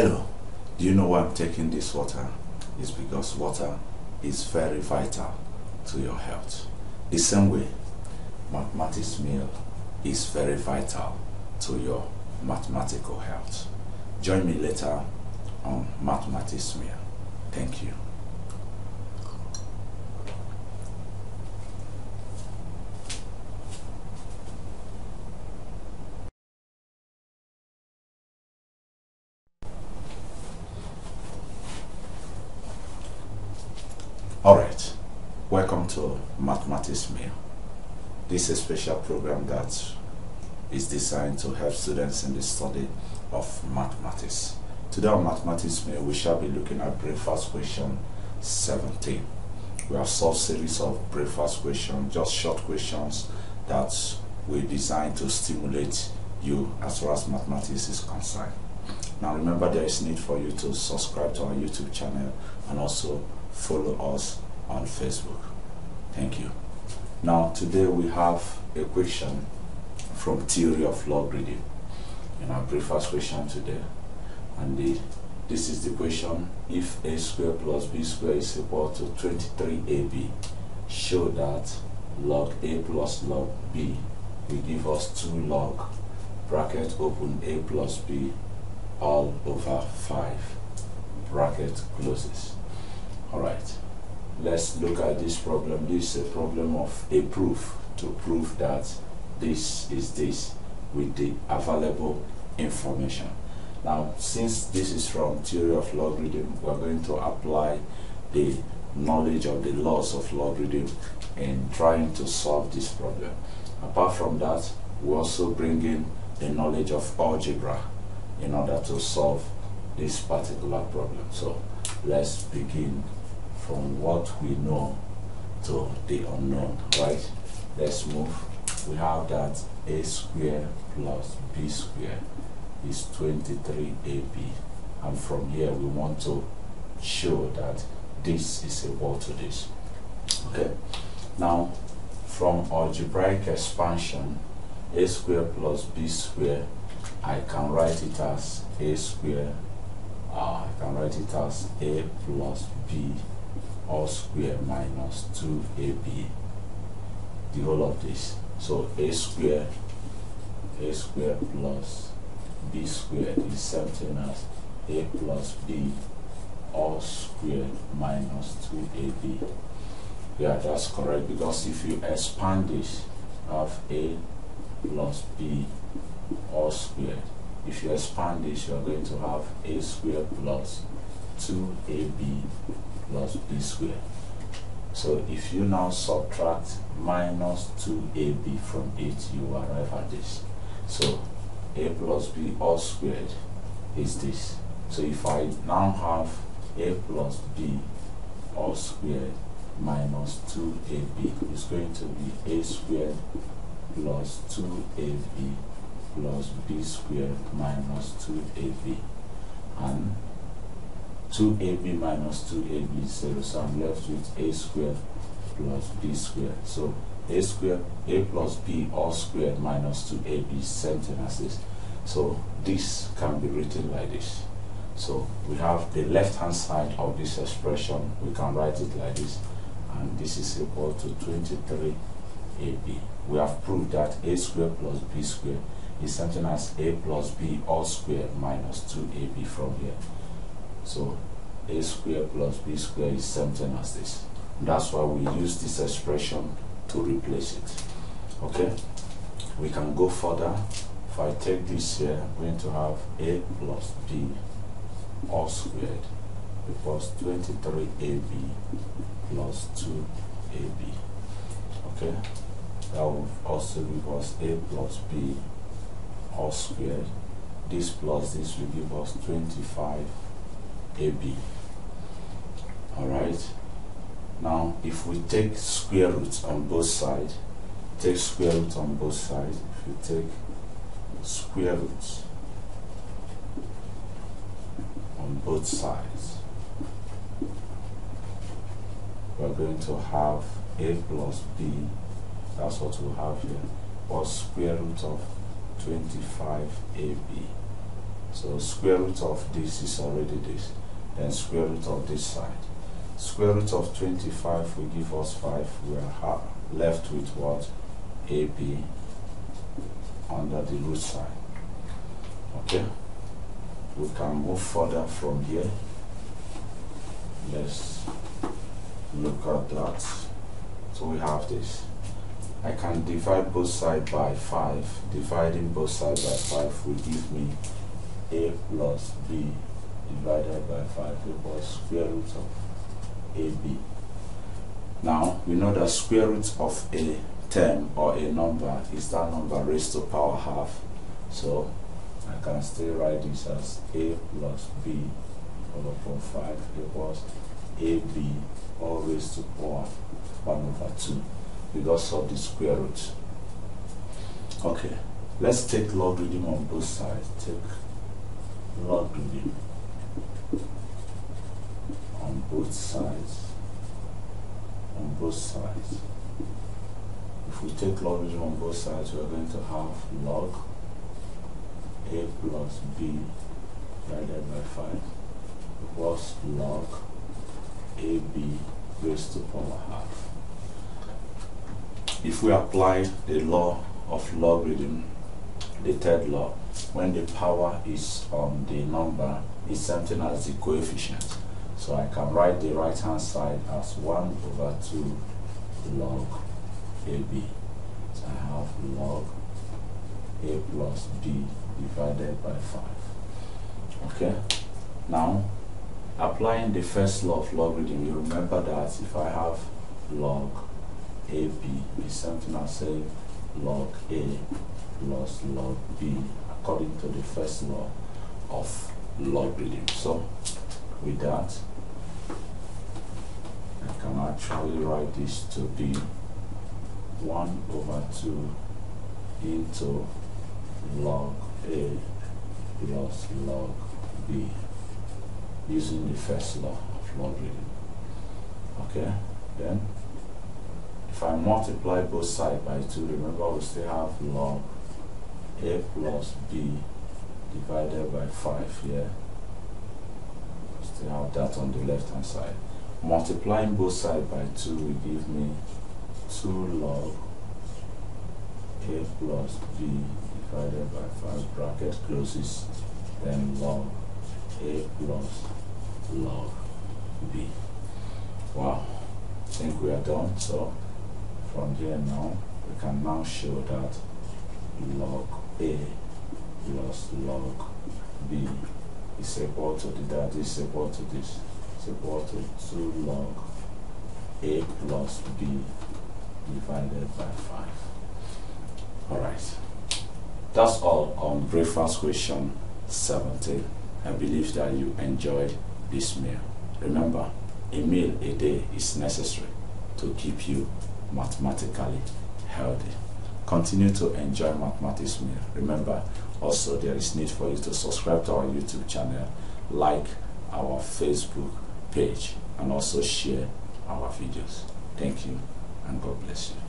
Hello, do you know why I'm taking this water? It's because water is very vital to your health. The same way, mathematics meal is very vital to your mathematical health. Join me later on mathematics meal. Thank you. Alright, welcome to Mathematics Meal. This is a special program that is designed to help students in the study of mathematics. Today on Mathematics Meal, we shall be looking at breakfast question 17. We have solved series of breakfast questions, just short questions that we designed to stimulate you as far as mathematics is concerned. Now remember there is need for you to subscribe to our YouTube channel and also follow us on Facebook. Thank you. Now today we have a question from theory of logarithm in our breakfast question today and the, this is the question if a square plus b square is equal to 23ab show that log a plus log b will give us 2 log bracket open a plus b all over 5 bracket closes all right let's look at this problem. This is a problem of a proof to prove that this is this with the available information. Now since this is from theory of logarithm we're going to apply the knowledge of the laws of logarithm in trying to solve this problem. Apart from that we also bring in the knowledge of algebra in order to solve this particular problem. So let's begin from what we know to the unknown, right? Let's move. We have that a square plus b square is 23ab. And from here, we want to show that this is equal to this. Okay. Now, from algebraic expansion, a square plus b square, I can write it as a square, uh, I can write it as a plus b all square minus 2ab the whole of this. So a square a square plus b squared is something as a plus b all squared minus 2ab yeah that's correct because if you expand this of a plus b all squared if you expand this you're going to have a squared plus 2ab plus b squared. So if you now subtract minus 2ab from it, you arrive at this. So a plus b all squared is this. So if I now have a plus b all squared minus 2ab is going to be a squared plus 2ab plus b squared minus 2ab and 2ab minus 2ab is 0 so I'm left with a squared plus b squared. So a squared a plus b all squared minus 2ab is as this so this can be written like this. So we have the left hand side of this expression. We can write it like this. And this is equal to 23ab we have proved that a squared plus b squared is something as a plus b all squared minus 2ab from here so a square plus b square is something as this. That's why we use this expression to replace it. Okay? We can go further. If I take this here, I'm going to have a plus b all squared equals 23ab plus 2ab. Okay? That will also give us a plus b all squared. This plus this will give us 25 AB. Alright. Now, if we take square roots on both sides, take square roots on both sides, if you take square roots on both sides, we're going to have a plus b, that's what we have here, or square root of 25ab. So square root of this is already this. Then square root of this side. Square root of 25 will give us 5. We are left with what? AB under the root side. Okay? We can move further from here. Let's look at that. So we have this. I can divide both sides by 5. Dividing both sides by 5 will give me a plus b divided by 5 equals square root of ab. Now, we know that square root of a term or a number is that number raised to power half. So, I can still write this as a plus b all upon 5 equals ab all raised to power 1 over 2 because of the square root. Okay, let's take logarithm on both sides. Take logarithm on both sides. On both sides. If we take logarithm on both sides, we are going to have log a plus b divided by 5 equals log ab raised to power half if we apply the law of logarithm, the third law, when the power is on the number, is something as the coefficient. So I can write the right hand side as 1 over 2 log AB. So I have log A plus B divided by 5. Okay? Now, applying the first law of logarithm, you remember that if I have log AB is something I say log A plus log B according to the first law of logarithm. So with that, I can actually write this to be 1 over 2 into log A plus log B using the first law of logarithm. Okay, then if I multiply both sides by 2, remember we still have log a plus b divided by 5 here. Still have that on the left hand side. Multiplying both sides by 2 will give me 2 log a plus b divided by 5 bracket closes then log a plus log b. Wow, I think we are done. So from here now, we can now show that log A plus log B is equal to the that is equal to this. It's equal to 2 log A plus B divided by 5. Alright. That's all on breakfast question 17. I believe that you enjoyed this meal. Remember, a meal a day is necessary to keep you mathematically healthy. Continue to enjoy mathematics meal. Remember, also there is need for you to subscribe to our YouTube channel, like our Facebook page, and also share our videos. Thank you, and God bless you.